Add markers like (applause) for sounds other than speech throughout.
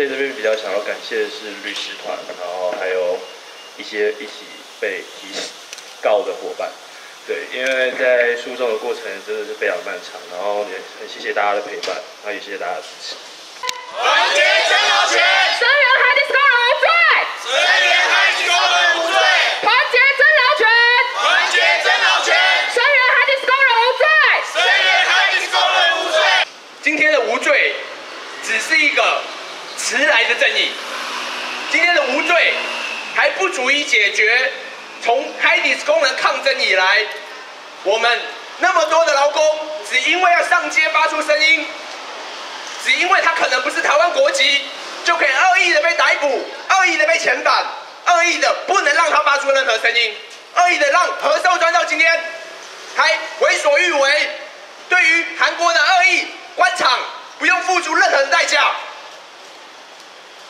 在这边比较想要感谢的是律师团，然后还有一些一起被提告的伙伴。对，因为在诉讼的过程真的是非常漫长，然后也很谢谢大家的陪伴，还有也谢谢大家的支持。海人无罪，海人无罪，团结真劳权，团结真海人无罪，海人无罪。今天的无罪只是一个迟来的正义，今天的无罪还不足以解决从海底工人抗争以来，我们那么多的劳工只因为要上街发出声音，只因为他可能不是台湾国籍，就可以恶意的被逮捕，恶意的被遣返，恶意的不能让他发出任何声音，恶意的让何寿专到今天还为所欲为，对于韩国的恶意官场不用付出任何的代价。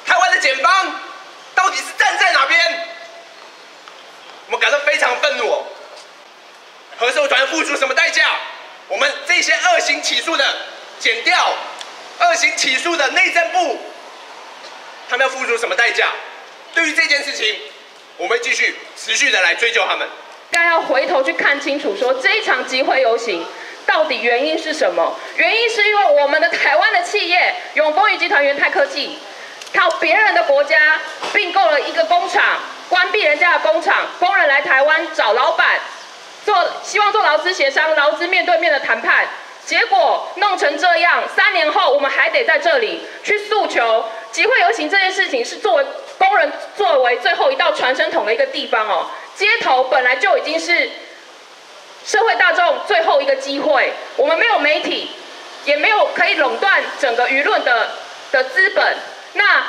台湾的检方到底是站在哪边？我们感到非常愤怒、何寿团付出什么代价？我们这些恶行起诉的减掉、恶行起诉的内政部，他们要付出什么代价？对于这件事情，我们会继续持续的来追究他们。该要回头去看清楚，说这一场集会游行到底原因是什么？原因是因为我们的台湾的企业永丰余集团、元泰科技，靠别人的国家并购了一个工厂，关闭人家的工厂，工人来台湾找老板，做希望做劳资协商、劳资面对面的谈判，结果弄成这样，三年后我们还得在这里去诉求集会游行这件事情是作为工人作为最后一道传声筒的一个地方哦。街头本来就已经是社会大众最后一个机会，我们没有媒体，也没有可以垄断整个舆论的的资本。那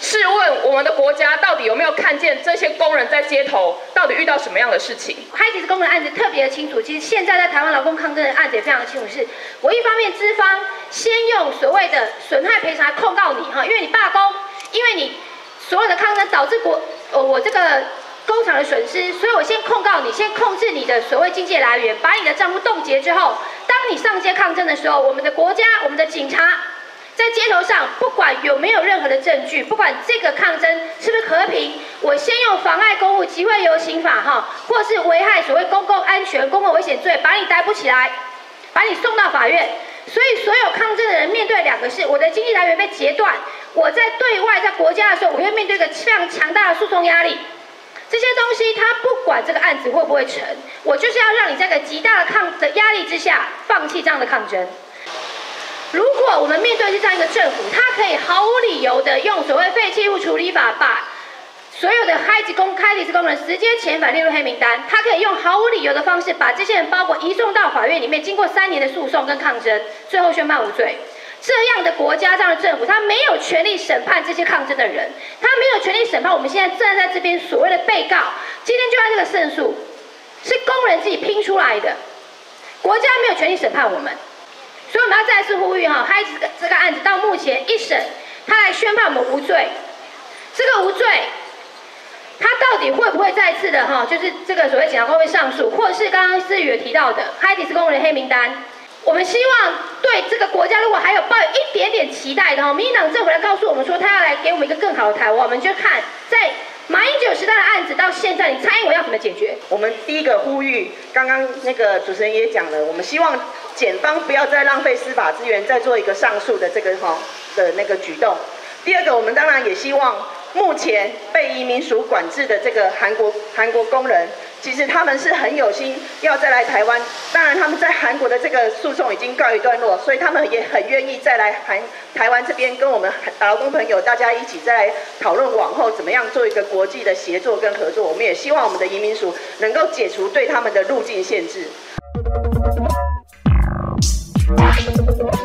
试问我们的国家到底有没有看见这些工人在街头到底遇到什么样的事情？海底工人案子特别的清楚，其实现在在台湾劳工抗争的案子也非常的清楚，是我一方面资方先用所谓的损害赔偿控告你哈，因为你罢工，因为你所有的抗争导致国呃我这个。工厂的损失，所以我先控告你，先控制你的所谓经济来源，把你的账户冻结之后，当你上街抗争的时候，我们的国家、我们的警察在街头上，不管有没有任何的证据，不管这个抗争是不是和平，我先用妨碍公务集会游行法哈，或是危害所谓公共安全、公共危险罪，把你逮捕起来，把你送到法院。所以所有抗争的人面对两个事，我的经济来源被截断，我在对外在国家的时候，我会面对一个非常强大的诉讼压力。这些东西，他不管这个案子会不会成，我就是要让你在个极大的抗的压力之下，放弃这样的抗争。如果我们面对是这样一个政府，他可以毫无理由的用所谓废弃物处理法，把所有的开机工、开离职工人直接遣返列入黑名单，他可以用毫无理由的方式把这些人包裹移送到法院里面，经过三年的诉讼跟抗争，最后宣判无罪。这样的国家，这样的政府，他没有权利审判这些抗争的人，他没有权利审判我们现在站在这边所谓的被告。今天就按这个胜诉，是工人自己拼出来的，国家没有权利审判我们，所以我们要再次呼吁哈，孩子这个案子到目前一审，他来宣判我们无罪，这个无罪，他到底会不会再次的哈，就是这个所谓检察官会上诉，或者是刚刚思雨提到的，海底是工人黑名单。我们希望对这个国家，如果还有抱有一点点期待的哈，民进党政府来告诉我们说，他要来给我们一个更好的台湾，我们就看在马英九时代的案子到现在，你蔡英文要怎么解决？我们第一个呼吁，刚刚那个主持人也讲了，我们希望检方不要再浪费司法资源，再做一个上诉的这个哈的那个举动。第二个，我们当然也希望目前被移民署管制的这个韩国韩国工人。其实他们是很有心要再来台湾，当然他们在韩国的这个诉讼已经告一段落，所以他们也很愿意再来韩台湾这边跟我们劳工朋友大家一起再来讨论往后怎么样做一个国际的协作跟合作。我们也希望我们的移民署能够解除对他们的入境限制。Thank (laughs) you.